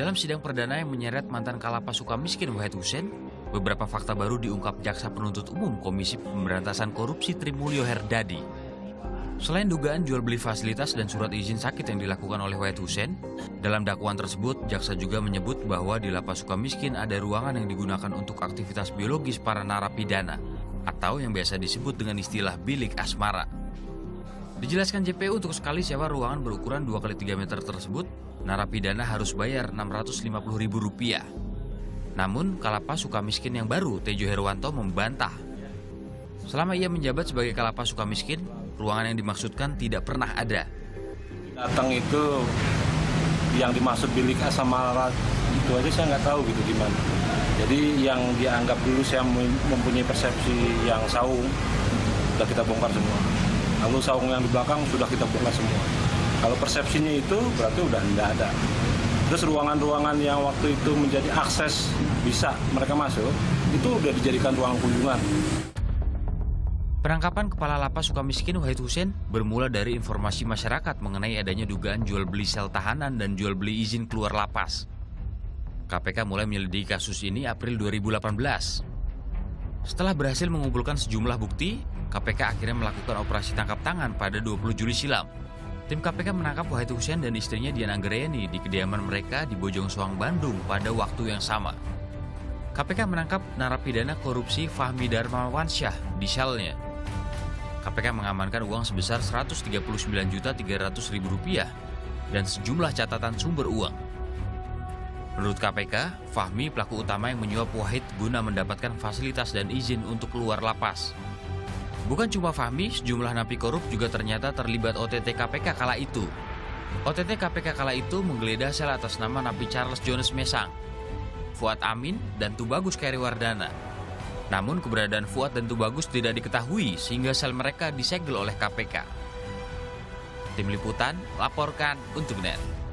Dalam sidang perdana yang menyeret mantan kalapas suka miskin Wahid Hussein, beberapa fakta baru diungkap Jaksa Penuntut Umum Komisi Pemberantasan Korupsi Trimulyo Herdadi. Selain dugaan jual beli fasilitas dan surat izin sakit yang dilakukan oleh Wahid Hussein, dalam dakwaan tersebut jaksa juga menyebut bahwa di lapas suka miskin ada ruangan yang digunakan untuk aktivitas biologis para narapidana atau yang biasa disebut dengan istilah bilik asmara. Dijelaskan JPU untuk sekali sewa ruangan berukuran 2 kali 3 meter tersebut, narapidana harus bayar Rp650.000. Namun, Kalapas Sukamiskin yang baru, Tejo Herwanto, membantah. Selama ia menjabat sebagai Kalapas Sukamiskin, ruangan yang dimaksudkan tidak pernah ada. Datang itu yang dimaksud bilik asmara itu aja saya nggak tahu gitu gimana. Jadi yang dianggap dulu saya mempunyai persepsi yang saung, sudah kita bongkar semua. Lalu saung yang di belakang sudah kita bongkar semua. Kalau persepsinya itu berarti udah tidak ada. Terus ruangan-ruangan yang waktu itu menjadi akses bisa mereka masuk, itu udah dijadikan ruang kunjungan. Penangkapan Kepala Lapas Sukamiskin Wahid Hussein bermula dari informasi masyarakat mengenai adanya dugaan jual beli sel tahanan dan jual beli izin keluar lapas. KPK mulai menyelidiki kasus ini April 2018. Setelah berhasil mengumpulkan sejumlah bukti, KPK akhirnya melakukan operasi tangkap tangan pada 20 Juli silam. Tim KPK menangkap Wahid Hussein dan istrinya Diana Anggreni di kediaman mereka di Bojong Soang, Bandung pada waktu yang sama. KPK menangkap narapidana korupsi Fahmi Darmawansyah di selnya. KPK mengamankan uang sebesar Rp139.300.000 dan sejumlah catatan sumber uang. Menurut KPK, Fahmi pelaku utama yang menyuap Wahid guna mendapatkan fasilitas dan izin untuk keluar lapas. Bukan cuma Fahmi, sejumlah napi korup juga ternyata terlibat OTT KPK kala itu. OTT KPK kala itu menggeledah sel atas nama napi Charles Jones Mesang, Fuad Amin, dan Tubagus Keriwardana. Namun keberadaan Fuad dan Tubagus tidak diketahui sehingga sel mereka disegel oleh KPK. Tim Liputan laporkan untuk NET.